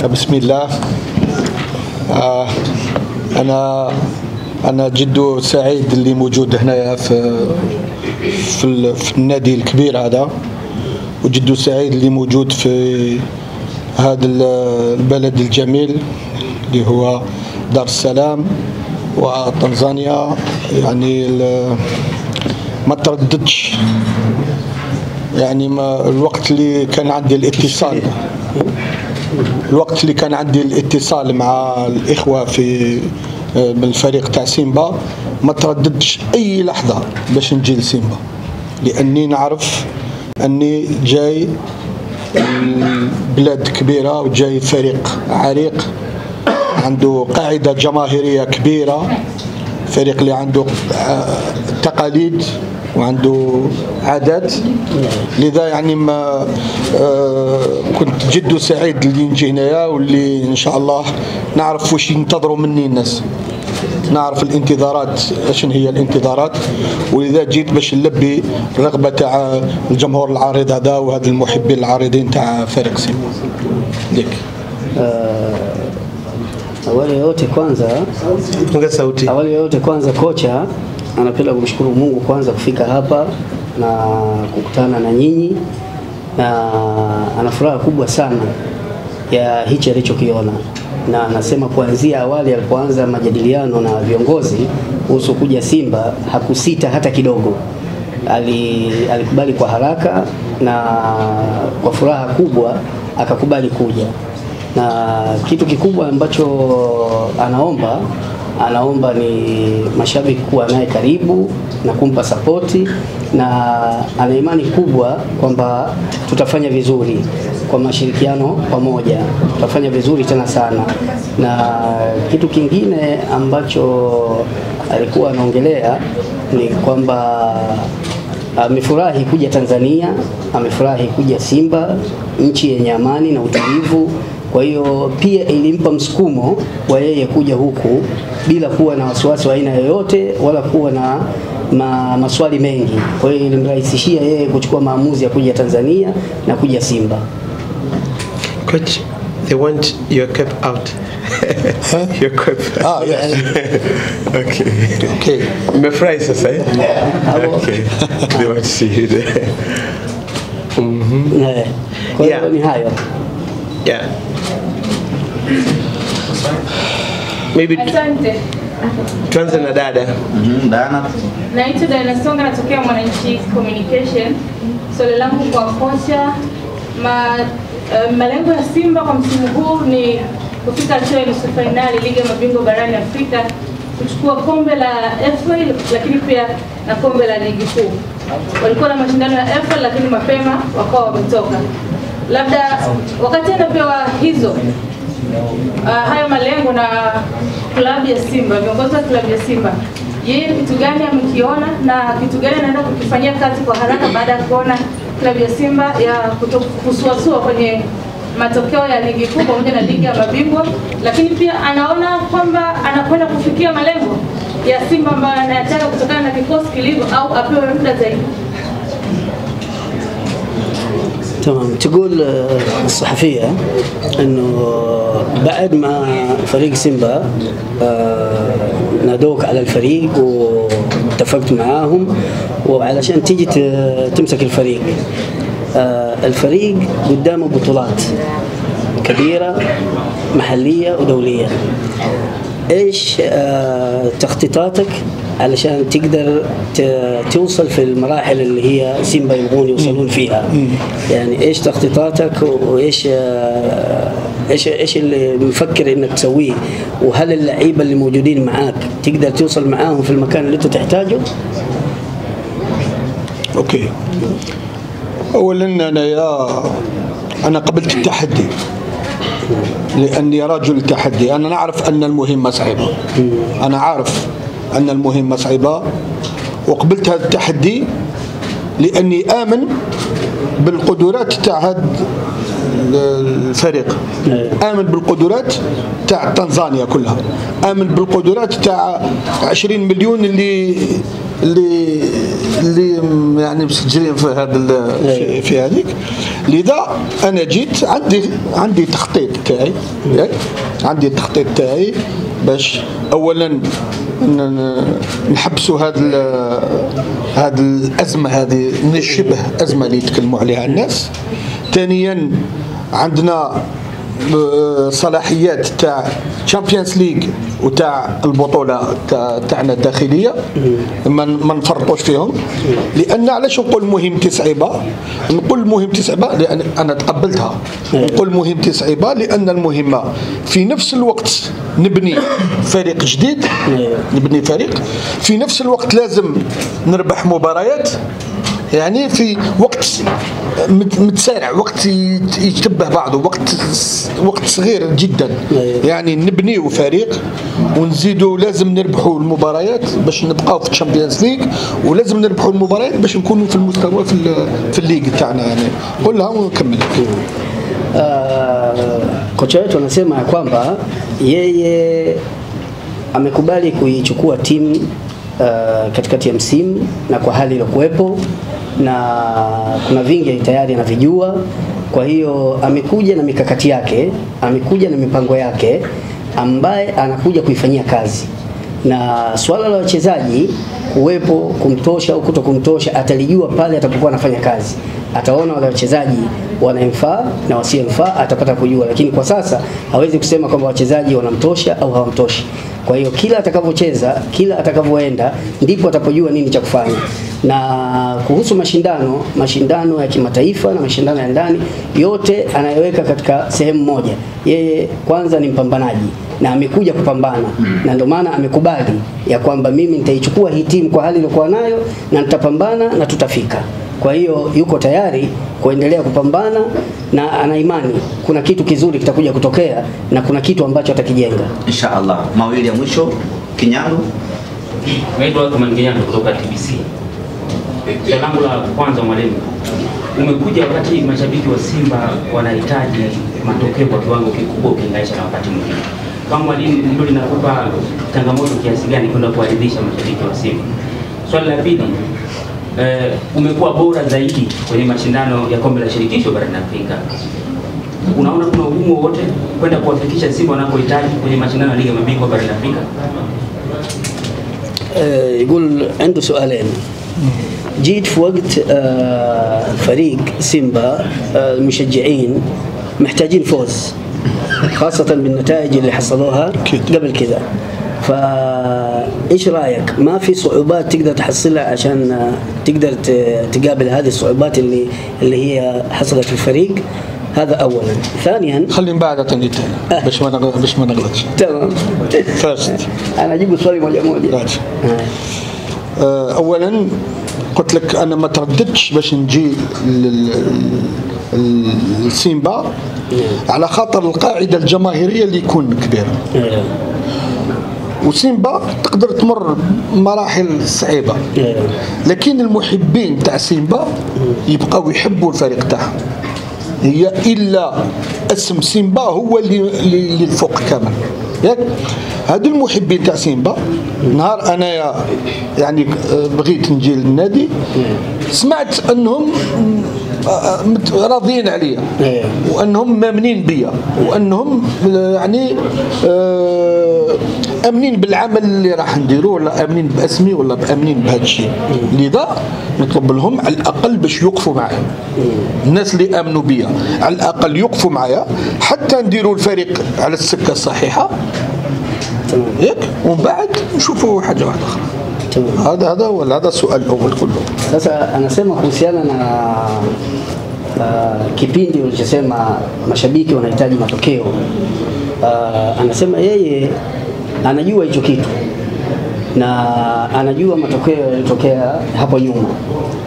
بسم الله. آه أنا أنا جد سعيد اللي موجود هنا في في, ال- في النادي الكبير هذا. وجد سعيد اللي موجود في هذا ال- البلد الجميل اللي هو دار السلام. وتنزانيا يعني ما ترددش. يعني ما الوقت اللي كان عندي الاتصال. الوقت اللي كان عندي الاتصال مع الإخوة في آه، من الفريق تاع سيمبا ما ترددش أي لحظة باش نجي لسيمبا. لأني نعرف أني جاي بلاد كبيرة وجاي فريق عريق عنده قاعدة جماهيرية كبيرة فريق اللي عنده آه، تقاليد وعنده عادات. لذا يعني ما آه، كنت جد سعيد اللي نجي هنايا واللي إن شاء الله نعرف واش ينتظروا مني الناس. نعرف الانتظارات شنو هي الانتظارات. ولذا جيت باش نلبي الرغبة تاع الجمهور العريض هذا وهذا المحبين العريضين تاع فريق سيمبا ديك. Awali ya yote kwanza, sauti. awali ya yote kwanza, kocha anapenda kumshukuru Mungu kwanza kufika hapa na kukutana na nyinyi, na ana furaha kubwa sana ya hichi alichokiona, na anasema kuanzia awali alipoanza majadiliano na viongozi kuhusu kuja Simba hakusita hata kidogo. Ali, alikubali kwa haraka na kwa furaha kubwa akakubali kuja na kitu kikubwa ambacho anaomba anaomba ni mashabiki kuwa naye karibu na kumpa sapoti, na ana imani kubwa kwamba tutafanya vizuri kwa mashirikiano pamoja, tutafanya vizuri tena sana. Na kitu kingine ambacho alikuwa anaongelea ni kwamba amefurahi kuja Tanzania, amefurahi kuja Simba, nchi yenye amani na utulivu. Kwa hiyo pia ilimpa msukumo wa yeye kuja huku bila kuwa na wasiwasi wa aina yoyote wala kuwa na ma, maswali mengi. Kwa hiyo ilimrahisishia yeye kuchukua maamuzi ya kuja Tanzania na kuja Simba. Coach, they want your cap out. huh? your cap. ah yes Okay. okay My sasa eh? say. Okay. They want to see you there. Mm -hmm. yeah. Yeah. ni hayo. Yeah. Maybe Asante. tuanze na dada. Mhm, Dana. Naitwa Diana Songa, natokea Mwananchi Communication. Swali langu kwa kocha, ma, uh, malengo ya Simba kwa msimu huu ni kufika hatua ya nusu fainali ligi ya mabingwa barani Afrika, kuchukua kombe la FA lakini pia na kombe la ligi kuu. Walikuwa na mashindano ya FA lakini mapema wakawa wametoka. Labda wakati anapewa hizo uh, hayo malengo na klabu ya Simba, viongozi wa klabu ya Simba, yeye kitu gani amekiona na kitu gani anaenda kukifanyia kazi kwa haraka baada ya kuona klabu ya Simba ya kuto- kusuasua kwenye matokeo ya ligi kuu pamoja na ligi ya mabingwa, lakini pia anaona kwamba anakwenda kufikia malengo ya Simba ambayo anayataka kutokana na kikosi kilivyo, au apewe muda zaidi. تمام تقول آه، الصحفية انه بعد ما فريق سيمبا آه، نادوك على الفريق واتفقت معاهم وعلشان تيجي تمسك الفريق. آه، الفريق قدامه بطولات كبيرة محلية ودولية. إيش آه، تخطيطاتك علشان تقدر توصل في المراحل اللي هي سيمبا يبغون يوصلون فيها؟ يعني إيش تخطيطاتك وإيش آه، إيش إيش اللي مفكر إنك تسويه؟ وهل اللعيبة اللي موجودين معاك تقدر توصل معاهم في المكان اللي أنت تحتاجه؟ أوكي. اولا أنا يا أنا قبلت التحدي. لأني رجل تحدي أنا نعرف أن المهمه صعبه أنا عارف أن المهمه صعبه وقبلت هذا التحدي لأني آمن بالقدرات تاع هذا الفريق. آمن بالقدرات تاع تنزانيا كلها. آمن بالقدرات تاع 20 مليون اللي اللي اللي يعني مسجلين في هذا في, في هذيك. لذا أنا جيت عندي عندي تخطيط تاعي؟ عندي التخطيط تاعي باش اولا نحبسوا هذا هذه الأزمة هذه من الشبه أزمة اللي يتكلموا عليها الناس. ثانيا عندنا آه، تصفيات تاع Champions League وتاع البطولة تاع- تاعنا الداخلية. ما نفرطوش فيهم. لأن علاش نقول مهمة صعيبة نقول مهمة صعيبة لأن أنا تقبلتها. نقول مهمة صعيبة لأن المهمة في نفس الوقت نبني فريق جديد. نبني فريق. في نفس الوقت لازم نربح مباريات. يعني في وقت مت- متسارع وقت يت- يتشبه بعضه وقت وقت صغير جدا. يعني نبنيو فريق ونزيدوا لازم نربحوا المباريات باش نبقاو في ال Champions League ولازم نربحوا المباريات باش نكونوا في المستوى في, في ال League تاعنا يعني. قولها ونكمل. kocha wetu anasema ya kwamba yeye amekubali kuichukua timu uh, katikati ya msimu na kwa hali iliyokuwepo. Na kuna vingi tayari anavijua. Kwa hiyo amekuja na mikakati yake, amekuja na mipango yake ambaye anakuja kuifanyia kazi na swala la wachezaji kuwepo kumtosha au kuto kumtosha atalijua pale atakapokuwa anafanya kazi, ataona wale wachezaji wanamfaa na wasiyemfaa atapata kujua, lakini kwa sasa hawezi kusema kwamba wachezaji wanamtosha au hawamtoshi. Kwa hiyo kila atakavyocheza, kila atakavyoenda, ndipo atapojua nini cha kufanya. Na kuhusu mashindano, mashindano ya kimataifa na mashindano ya ndani, yote anayeweka katika sehemu moja. Yeye kwanza ni mpambanaji na amekuja kupambana na ndio maana amekubali ya kwamba mimi nitaichukua hii timu kwa hali iliyokuwa nayo na nitapambana na tutafika. Kwa hiyo yuko tayari kuendelea kupambana na ana imani kuna kitu kizuri kitakuja kutokea na kuna kitu ambacho atakijenga. insha Allah. Mawili ya mwisho Kinyago. Naitwa Tumaini Kinyago kutoka TBC. Swali langu la kwanza mwalimu, umekuja wakati mashabiki wa Simba wanahitaji matokeo kwa kiwango kikubwa ukilinganisha na wakati mwingine. Kama mwalimu, hilo linakupa changamoto kiasi gani kwenda kuwaridhisha mashabiki wa Simba? Swali la pili, eh, umekuwa bora zaidi kwenye mashindano ya kombe la shirikisho barani Afrika. Unaona kuna ugumu wowote kwenda kuwafikisha Simba wanapohitaji kwenye mashindano ya ligi ya mabingwa barani Afrika? آه، يقول عنده سؤالين جيت في وقت آه، فريق سيمبا آه، المشجعين محتاجين فوز خاصة بالنتائج اللي حصلوها قبل كذا. فايش رأيك؟ ما في صعوبات تقدر تحصلها عشان آه، تقدر تقابل هذه الصعوبات اللي اللي هي حصلت في الفريق؟ هذا اولا. ثانيا خلي من بعد الثاني باش ما نغ- باش ما نغلطش. تمام. First. أنا أجيب سؤالي موجه اولا قلت لك أنا ما ترددتش باش نجي للسيمبا على خاطر القاعدة الجماهيرية اللي يكون كبيرة. وسيمبا تقدر تمر مراحل صعيبة. لكن المحبين تاع سيمبا يبقاو يحبوا الفريق تاعهم هي إلا اسم سيمبا هو اللي الفوق كامل ياك هادو المحبين تاع سيمبا. نهار انايا يعني آه، بغيت نجي للنادي. سمعت أنهم آه، راضيين عليا. إيه. وأنهم مأمنين بيا. وأنهم آه، يعني آمنين بالعمل اللي راح نديروه ولا آمنين بأسمي ولا آمنين بهذا الشيء. لذا نطلب لهم على الأقل باش يوقفوا معايا. الناس اللي آمنوا بيا على الأقل يوقفوا معايا. حتى نديروا الفريق على السكة الصحيحة. ياك ومن بعد نشوفوا حاجة واحدة أخرى تمام هذا هذا ولا هذا السؤال الأول كله Sasa anasema kuhusiana na uh, kipindi ulichosema mashabiki wanahitaji matokeo. Uh, anasema yeye anajua hicho kitu na anajua matokeo yaliyotokea hapo nyuma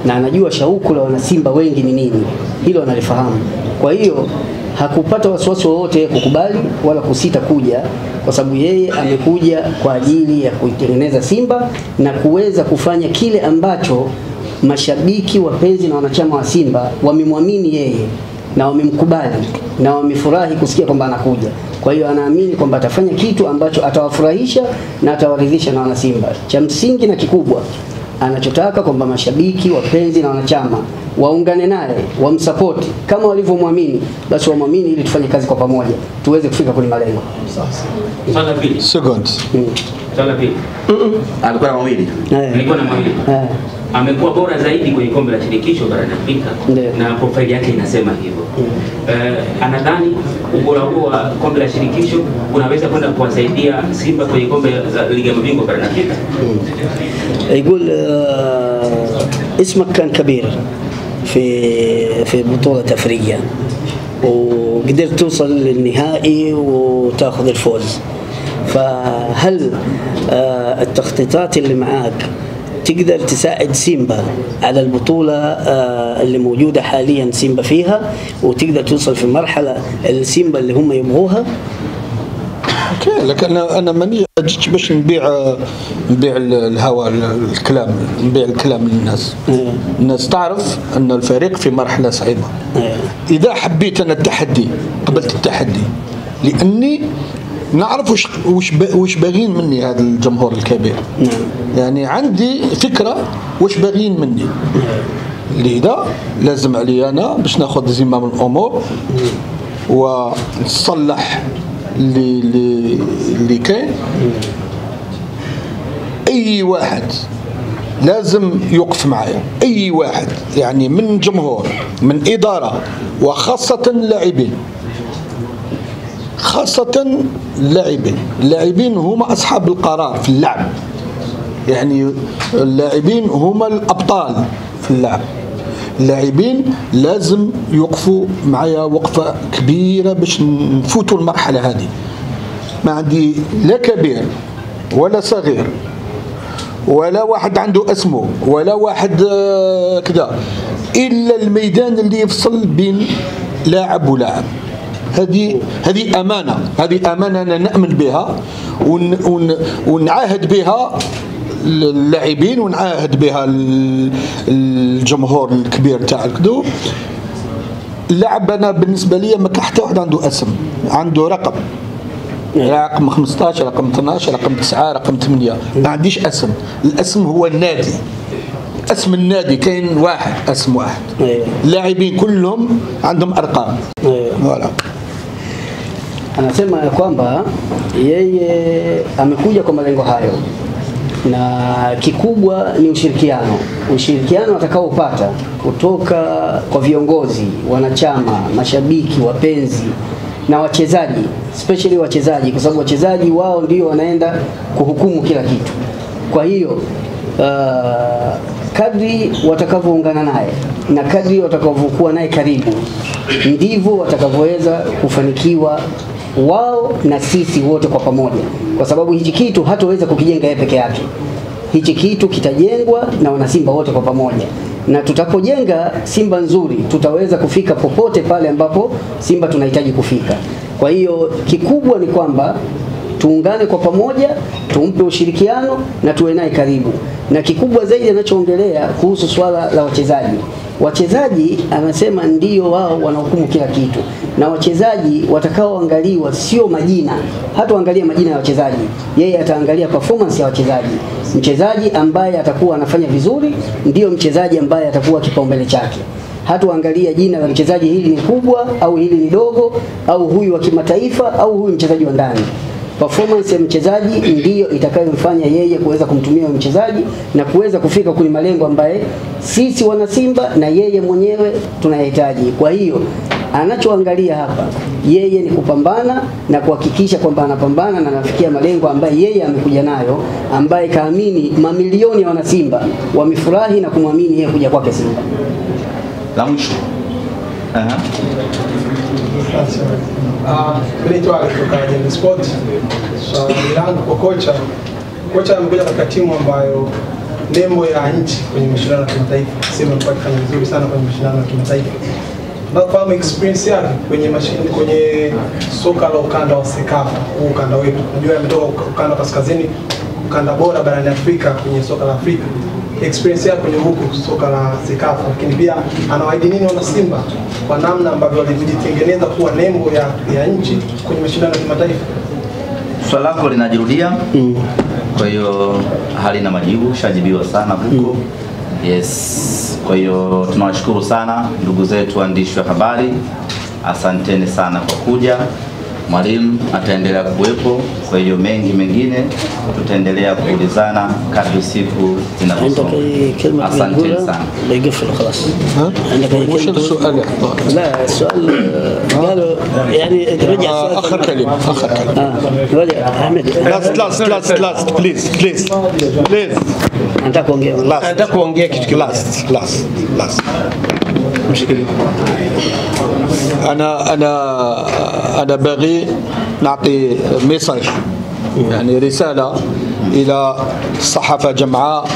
na anajua shauku la wanasimba wengi ni nini, hilo analifahamu. Kwa hiyo hakupata wasiwasi wowote kukubali wala kusita kuja, kwa sababu yeye amekuja kwa ajili ya kuitengeneza Simba na kuweza kufanya kile ambacho mashabiki wapenzi na wanachama wa Simba wamemwamini yeye na wamemkubali na wamefurahi kusikia kwamba anakuja. Kwa hiyo anaamini kwamba atafanya kitu ambacho atawafurahisha na atawaridhisha na wanasimba. Cha msingi na kikubwa anachotaka kwamba mashabiki, wapenzi na wanachama waungane naye, wamsapoti kama walivyomwamini, basi wamwamini ili tufanye kazi kwa pamoja, tuweze kufika kwenye malengo. Swala la pili, second swala la pili. alikuwa na mawili Eh, Nilikuwa na mawili. eh, amekuwa bora zaidi kwenye kombe la shirikisho barani Afrika Ndiyo. na profile yake inasema hivyo. Eh, anadhani ubora huo wa kombe la shirikisho unaweza kwenda kuwasaidia Simba kwenye kombe la ligi ya mabingwa barani Afrika. يقول آه، اسمك كان كبير في في بطولة أفريقيا. وقدرت توصل للنهائي وتأخذ الفوز. فهل آه، التخطيطات اللي معاك تقدر تساعد سيمبا على البطولة آه، اللي موجودة حاليا سيمبا فيها وتقدر توصل في المرحلة السيمبا اللي هم يبغوها؟ okay لكن أنا أنا ماني جيت باش نبيع نبيع الهوى الكلام نبيع الكلام للناس. الناس تعرف أن الفريق في مرحلة صعيبة. إذا حبيت أنا التحدي قبلت التحدي لأني نعرف وش وش وش باغين مني هذا الجمهور الكبير. يعني عندي فكرة وش باغين مني. لذا لازم علي أنا باش ناخذ زمام الأمور ونصلح اللي اللي اللي كاين. أي واحد لازم يوقف معايا. أي واحد يعني من جمهور من إدارة وخاصة اللاعبين. خاصة اللاعبين. اللاعبين هما أصحاب القرار في اللعب. يعني اللاعبين هما الأبطال في اللعب. اللاعبين لازم يوقفوا معايا وقفة كبيرة باش نفوتوا المرحلة هذه. ما عندي لا كبير ولا صغير ولا واحد عنده اسمه ولا واحد آه، كذا. إلا الميدان اللي يفصل بين لاعب ولاعب. هذه هذه أمانة هذه أمانة أنا نأمن بها ون ون ونعاهد بها اللاعبين ونعاهد بها ال- الجمهور الكبير تاع الكدو. اللاعب أنا بالنسبة لي ما كان حتى واحد عنده اسم عنده رقم. رقم 15 رقم 12 رقم 9 رقم 8 ما عنديش اسم. الاسم هو النادي. اسم النادي كاين واحد اسم واحد. اللاعبين كلهم عندهم أرقام. أيوة. فوالا. anasema ya kwamba yeye amekuja kwa malengo hayo na kikubwa ni ushirikiano. Ushirikiano atakaopata kutoka kwa viongozi wanachama mashabiki wapenzi na wachezaji especially wachezaji kwa sababu wachezaji wao ndio wanaenda kuhukumu kila kitu. Kwa hiyo uh, kadri watakavyoungana naye na kadri watakavyokuwa naye karibu ndivyo watakavyoweza kufanikiwa wao na sisi wote kwa pamoja, kwa sababu hichi kitu hatuweza kukijenga yeye peke yake. Hichi kitu kitajengwa na wanasimba wote kwa pamoja, na tutapojenga Simba nzuri, tutaweza kufika popote pale ambapo Simba tunahitaji kufika. Kwa hiyo kikubwa ni kwamba tuungane kwa pamoja, tumpe ushirikiano na tuwe naye karibu. Na kikubwa zaidi anachoongelea kuhusu swala la wachezaji, wachezaji anasema ndio wao wanahukumu kila kitu, na wachezaji watakaoangaliwa sio majina, hataangalia majina ya wachezaji, yeye ataangalia performance ya wachezaji. Mchezaji ambaye atakuwa anafanya vizuri ndio mchezaji ambaye atakuwa kipaumbele chake hatuangalia jina la mchezaji hili ni kubwa au hili ni dogo au huyu wa kimataifa au huyu mchezaji wa ndani. Performance ya mchezaji ndiyo itakayomfanya yeye kuweza kumtumia mchezaji na kuweza kufika kwenye malengo ambaye sisi wana Simba na yeye mwenyewe tunayahitaji. Kwa hiyo anachoangalia hapa yeye ni kupambana na kuhakikisha kwamba anapambana na anafikia malengo ambaye yeye amekuja nayo, ambaye kaamini mamilioni ya wanasimba wamefurahi na kumwamini yeye kuja kwake Simba. la mwisho Aha. Ah, naitwa Alex kutoka Gen Sport. Swali langu kwa kocha, kocha amekuja katika timu ambayo nembo ya nchi kwenye mashindano ya kimataifa, Simba amekuwa akifanya vizuri sana kwenye mashindano ya kimataifa. Nafahamu experience yake kwenye mashindano kwenye soka la ukanda wa Sekafa, huu ukanda wetu. Najua ametoka ukanda kaskazini, ukanda bora barani Afrika kwenye soka la Afrika. Experience yake kwenye huku soka la Sekafa, lakini pia anawaahidi nini wana Simba kwa namna ambavyo walijitengeneza kuwa nembo ya, ya nchi kwenye mashindano ya kimataifa. swali lako linajirudia mm. kwa hiyo hali na majibu shajibiwa sana huko. Mm. Yes, kwa hiyo tunawashukuru sana ndugu zetu waandishi wa habari, asanteni sana kwa kuja. Mwalimu ataendelea kuwepo, kwa hiyo mengi mengine tutaendelea kuulizana kadri siku عندك zinavyosonga. اي كلمه Asanteni تقولها sana. بيقفل خلاص ها؟ عندك اي وش كلمه السؤال يا حضار؟ لا السؤال آه، قالوا يعني رجع آه، السؤال اخر كلمه اخر كلمه اه رجع احمد لاست لاست لاست لاست بليز بليز بليز Nataka kuongea Nataka kuongea kitu kimoja. last last last أنا أنا أنا باغي نعطي message يعني رساله إلى الصحافه جمعاء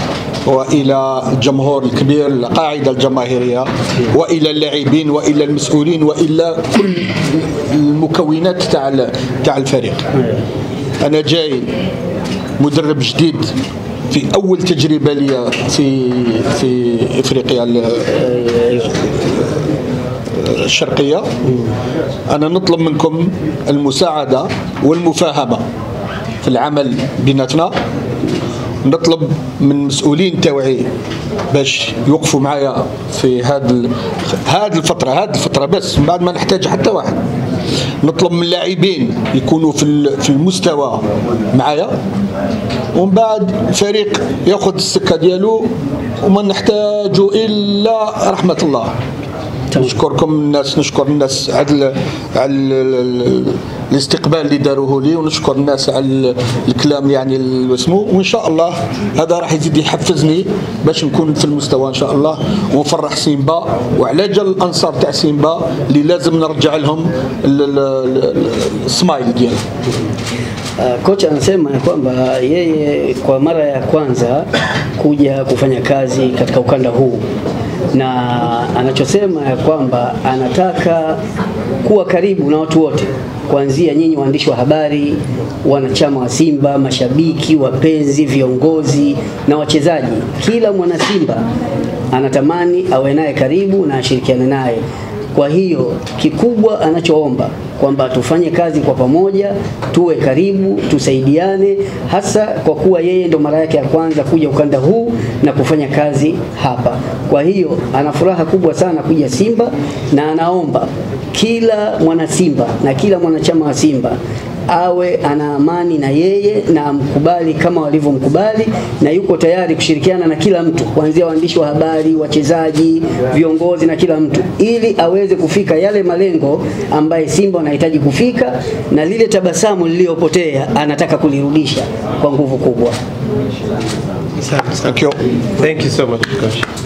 والى الجمهور الكبير القاعده الجماهيريه والى اللاعبين والى المسؤولين والى كل المكونات تاع تاع الفريق أنا جاي مدرب جديد في أول تجربة لي في في إفريقيا ال- الشرقية. أنا نطلب منكم المساعدة والمفاهمة في العمل بيناتنا. نطلب من مسؤولين توعي باش يوقفوا معايا في هذه هذه الفترة هذه الفترة بس من بعد ما نحتاج حتى واحد. نطلب من اللاعبين يكونوا في في المستوى معايا. ومن بعد الفريق ياخذ السكة ديالو وما نحتاج إلا رحمة الله. نشكركم الناس نشكر الناس على على الاستقبال اللي داروه لي ونشكر الناس على ال- الكلام يعني اسمه وإن شاء الله هذا راح يزيد يحفزني باش نكون في المستوى إن شاء الله. ونفرح سيمبا وعلى جال الأنصار تاع سيمبا اللي لازم نرجع لهم ال- ال- ال- السمايل ديالهم. kocha anasema ya kwamba yeye kwa mara ya kwanza kuja kufanya kazi katika ukanda huu, na anachosema ya kwamba anataka kuwa karibu na watu wote, kuanzia nyinyi waandishi wa habari, wanachama wa Simba, mashabiki, wapenzi, viongozi na wachezaji. Kila mwana Simba anatamani awe naye karibu na ashirikiane naye. Kwa hiyo kikubwa anachoomba kwamba tufanye kazi kwa pamoja, tuwe karibu, tusaidiane, hasa kwa kuwa yeye ndo mara yake ya kwanza kuja ukanda huu na kufanya kazi hapa. Kwa hiyo ana furaha kubwa sana kuja Simba na anaomba kila mwana Simba na kila mwanachama wa Simba awe ana amani na yeye na amkubali kama walivyomkubali na yuko tayari kushirikiana na kila mtu kuanzia waandishi wa habari, wachezaji, viongozi na kila mtu ili aweze kufika yale malengo ambaye Simba wanahitaji kufika na lile tabasamu lililopotea anataka kulirudisha kwa nguvu kubwa. Thank you. Thank you so much coach.